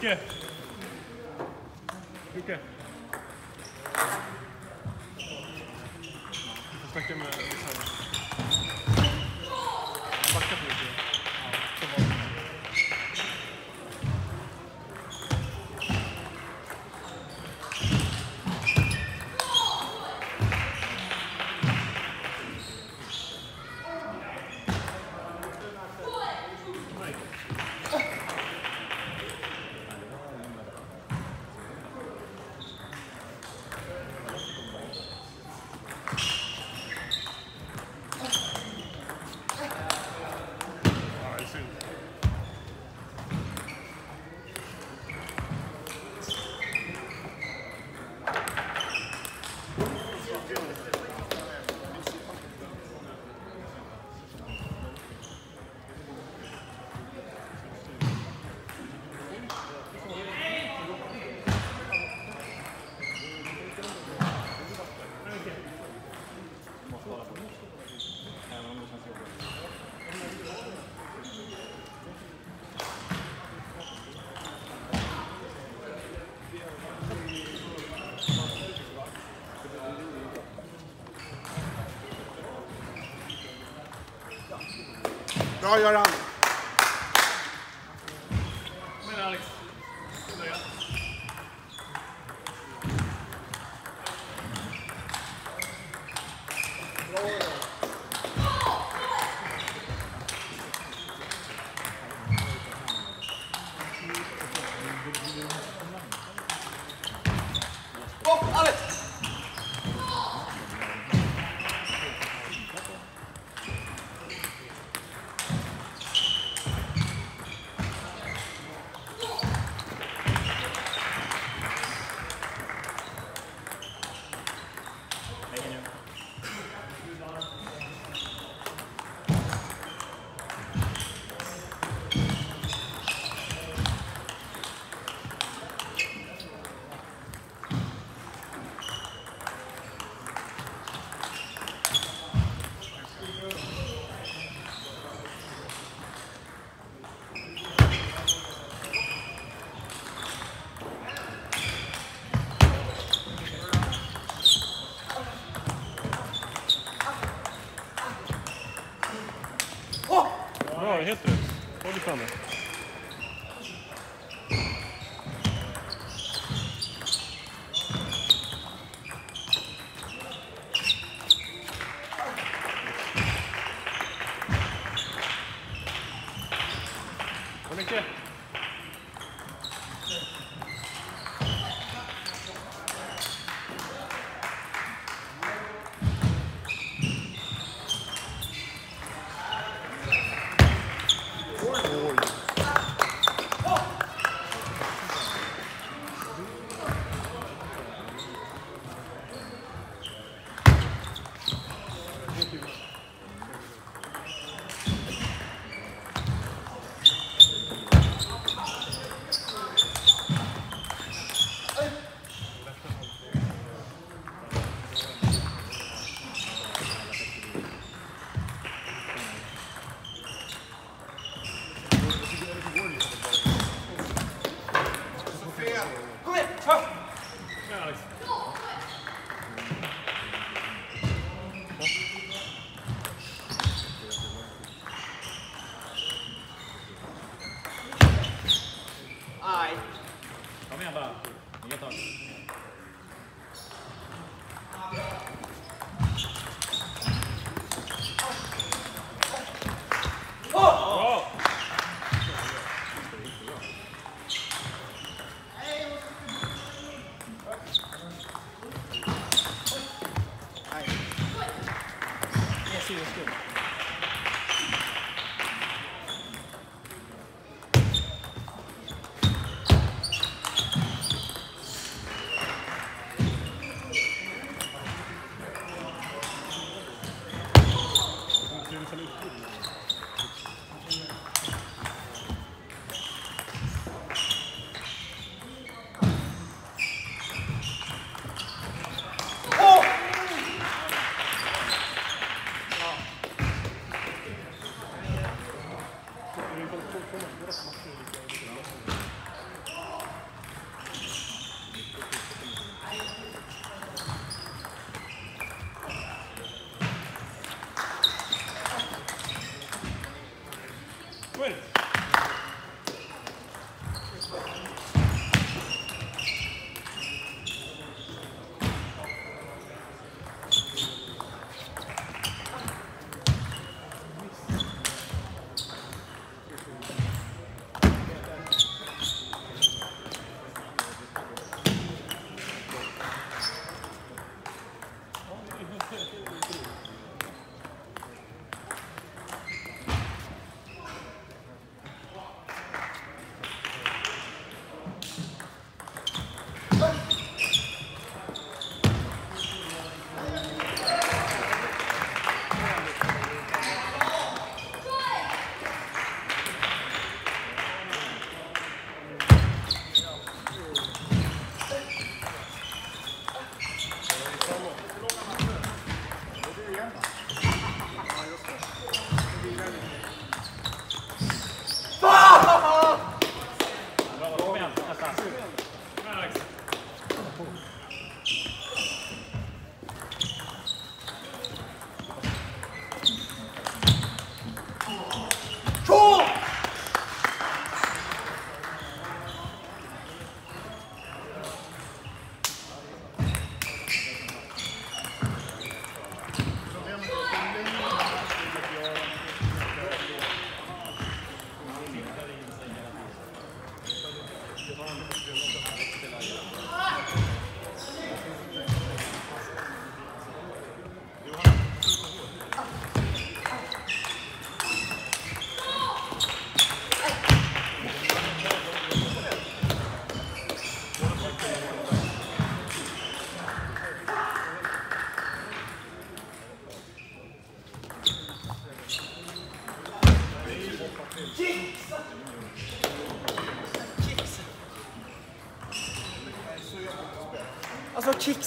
Doeke. Doeke. Ik hem... Eh, 好，院长 vad heter det? Håll dig framme. see. Let's go.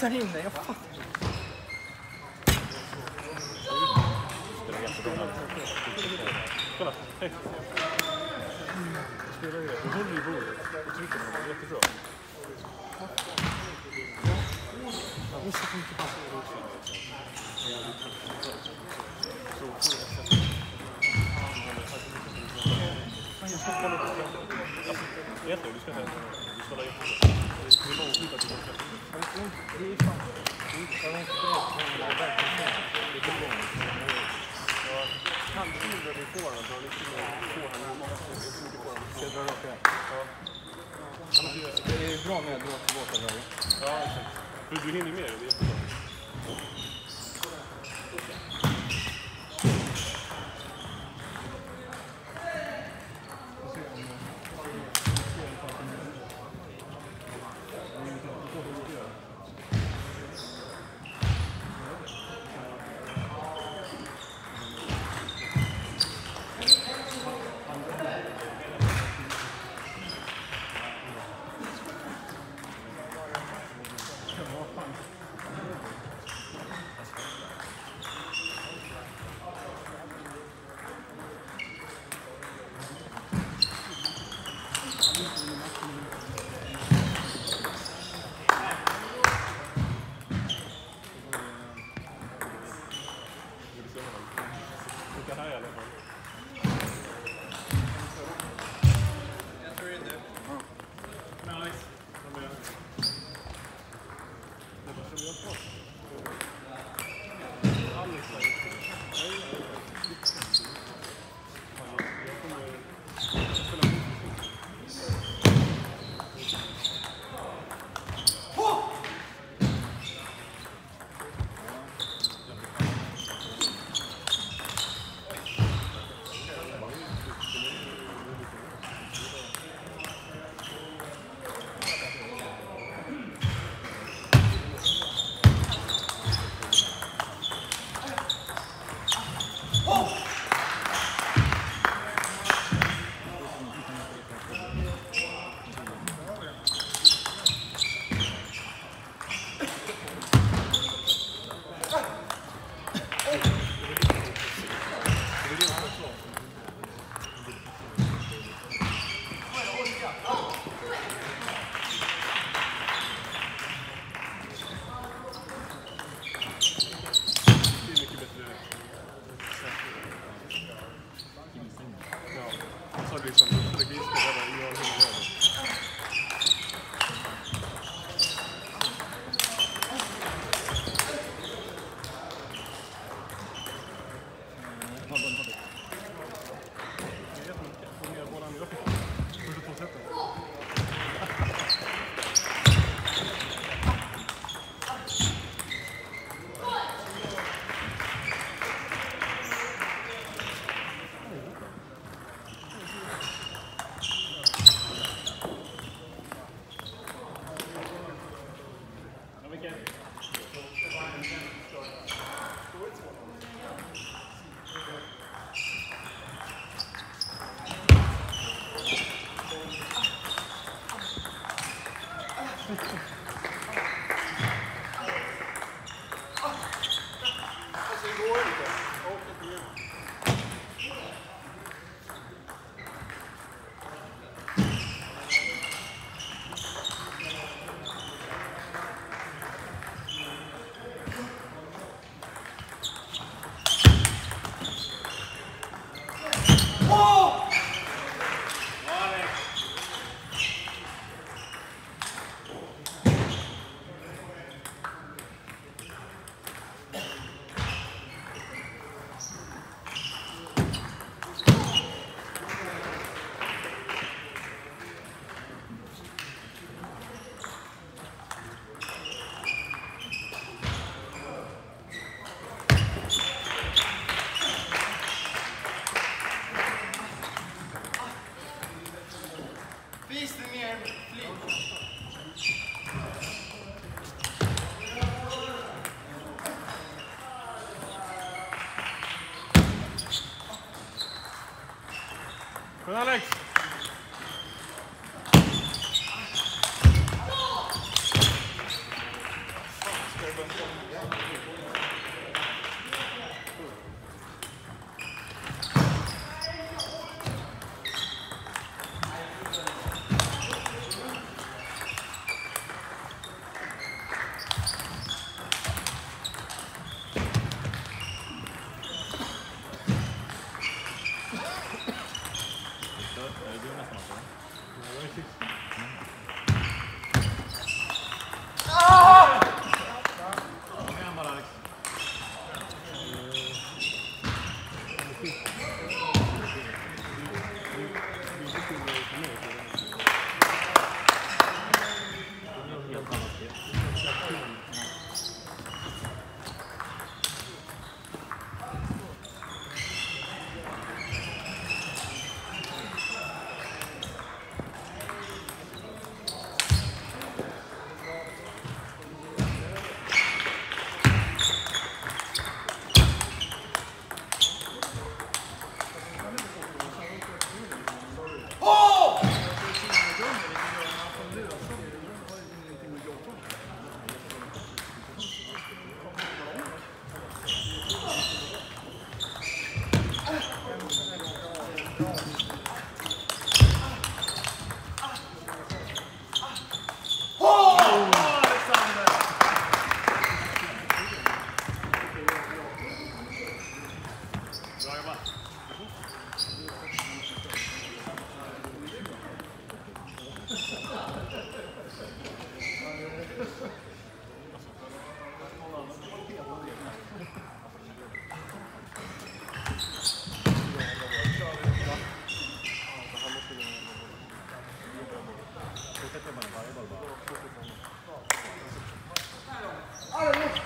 Salina, jag fattar Kolla, hej! Du håller i bordet och trycker på det, jättebra. Vissa tänker bara Jag ska kolla upp det. Vet du, du ska säga du spelar jättebra. Det är bra med drakbåtar. Ja, exakt. Du hinner med det. det här eller?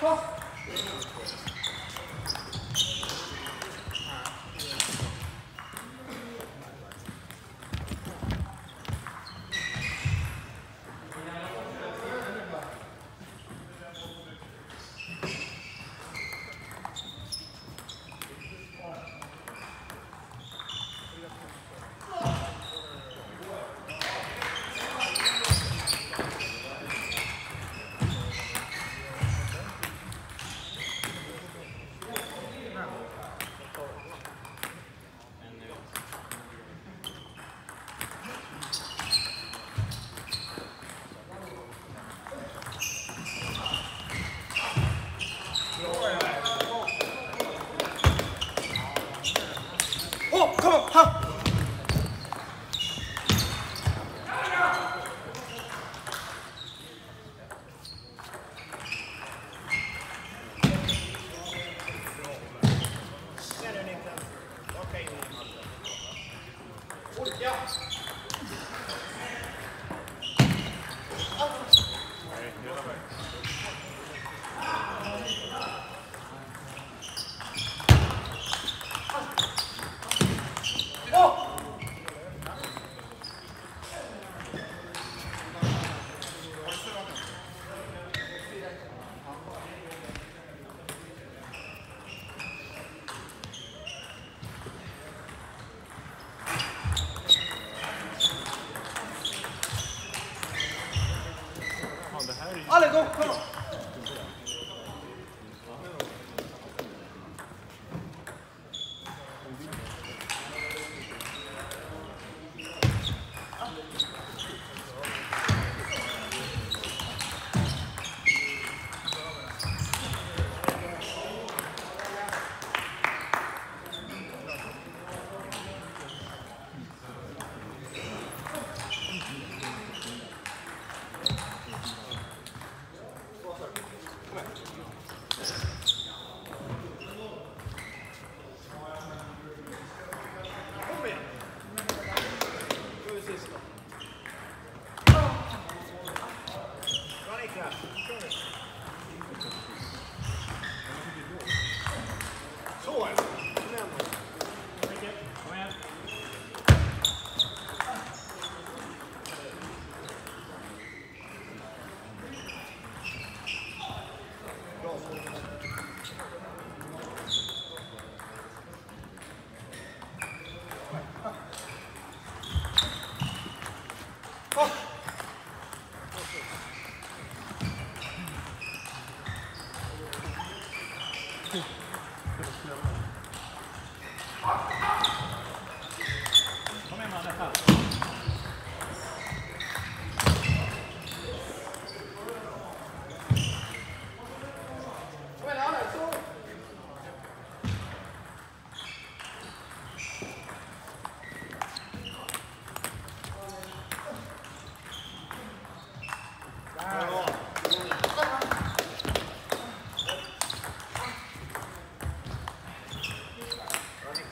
Stop.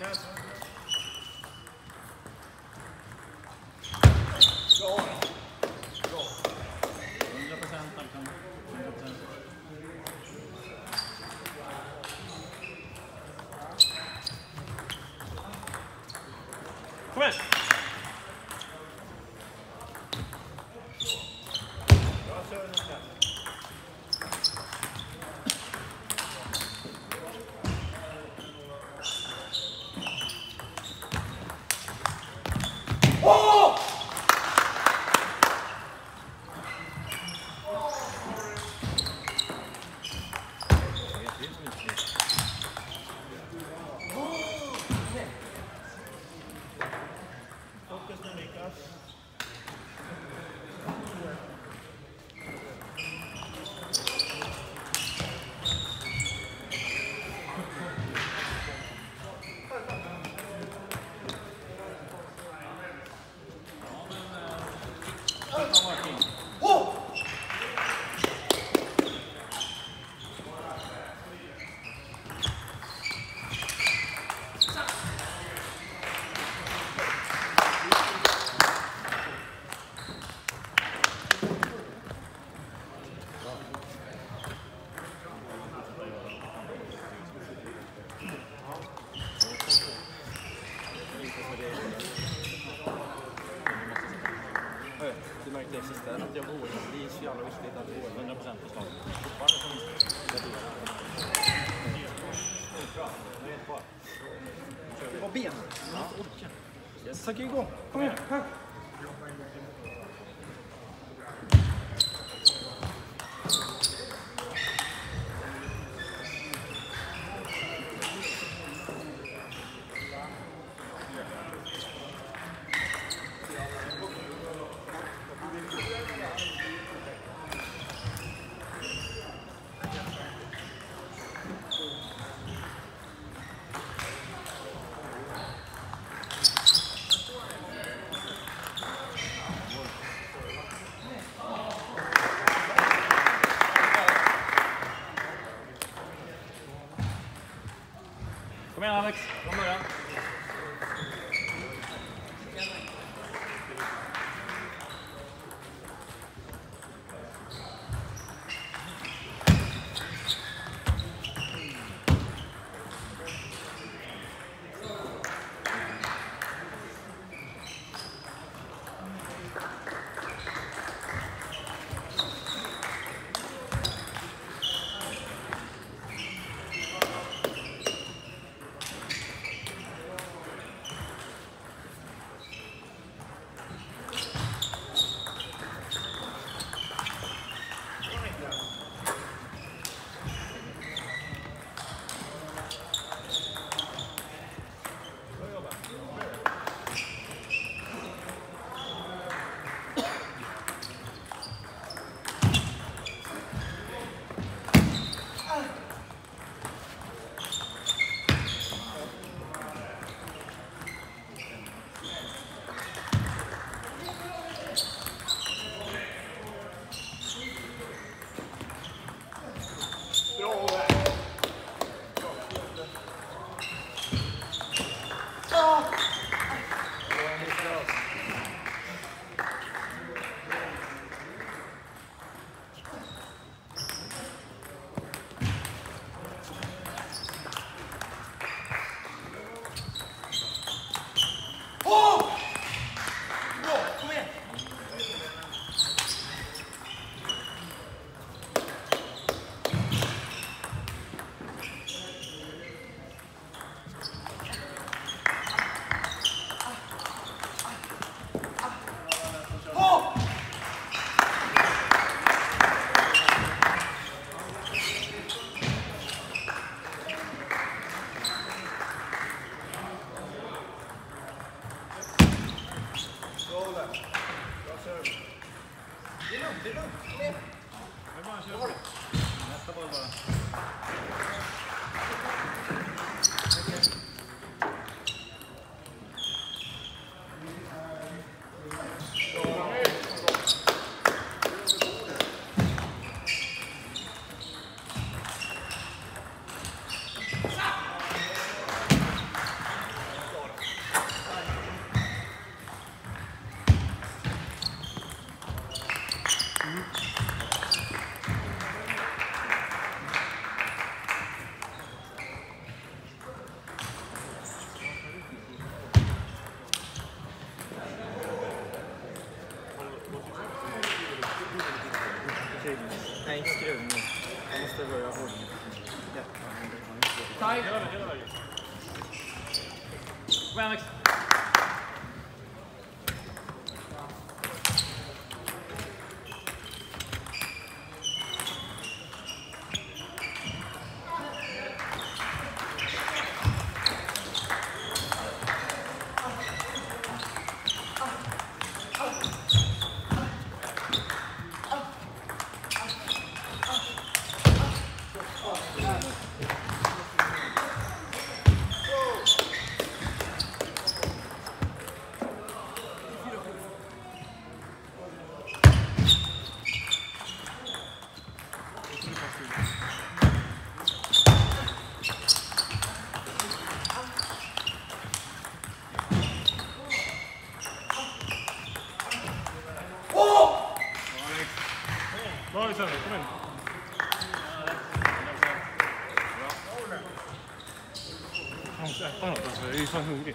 Yes. 先行こう。Det är lugnt. Nästa boll bara. Jag måste röra hårt. Jättemånga. Alexander, kom in. Oh, dat is echt spannend. Dat is iets van hoe